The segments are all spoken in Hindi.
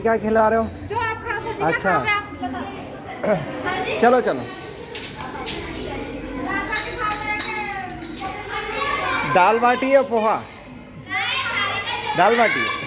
क्या खिला रहे हो? जो आप खा अच्छा। आप चलो चलो। दाल बाटी या पोहा? दाल बाटी।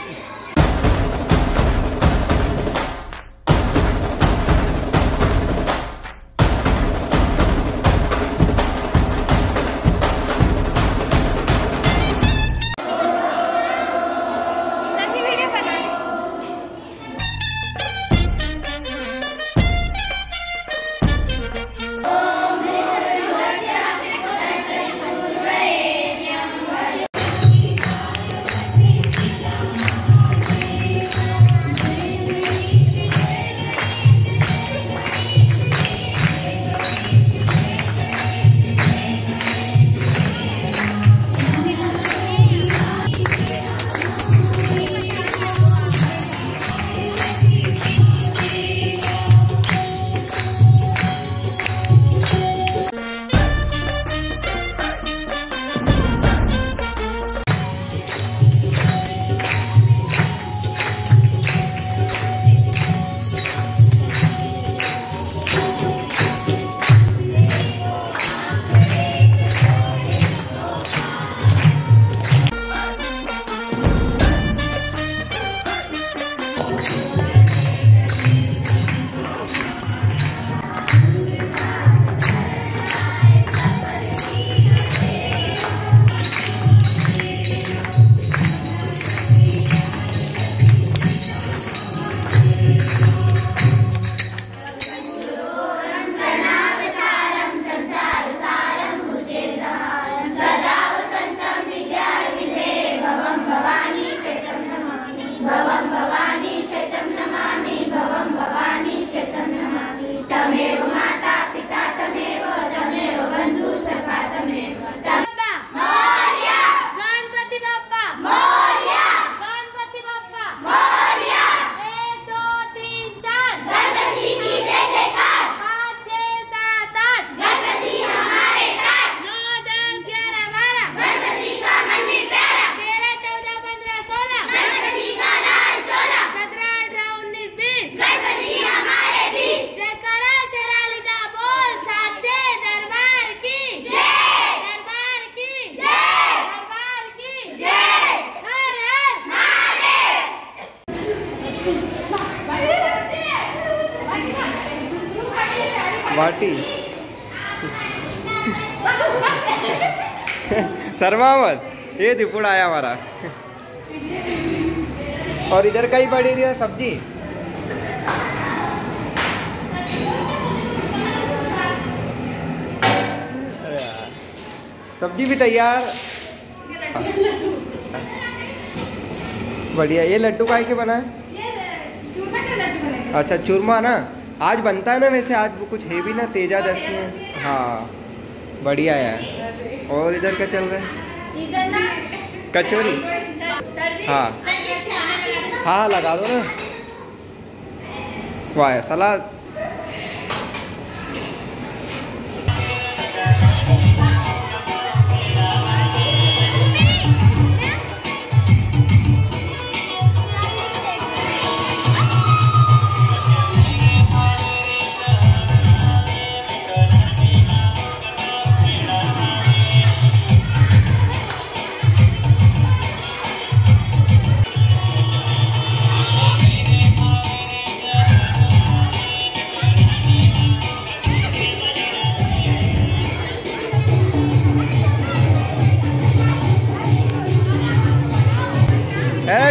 गणपती बाटी सरमावत ये दिपुड़ आया हमारा और इधर कहीं पड़ी रही है सब्ज़ी। सब्ज़ी भी तैयार। बढ़िया ये लड्डू का के बना है अच्छा चूरमा ना? आज बनता है ना वैसे आज वो कुछ है भी ना तेजा दस में हाँ बढ़िया है और इधर क्या चल रहा है कचोरी हाँ हाँ हाँ लगा दो ना वाह सलाद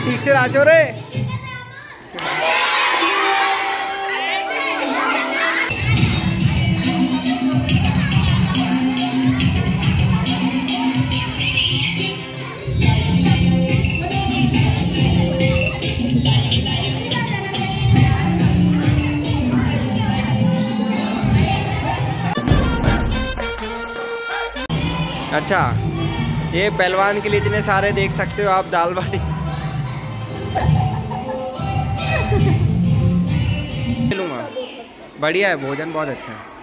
ठीक से राजो रे। अच्छा ये पहलवान के लिए इतने सारे देख सकते हो आप, दाल बाटी। बढ़िया है भोजन बहुत अच्छा है।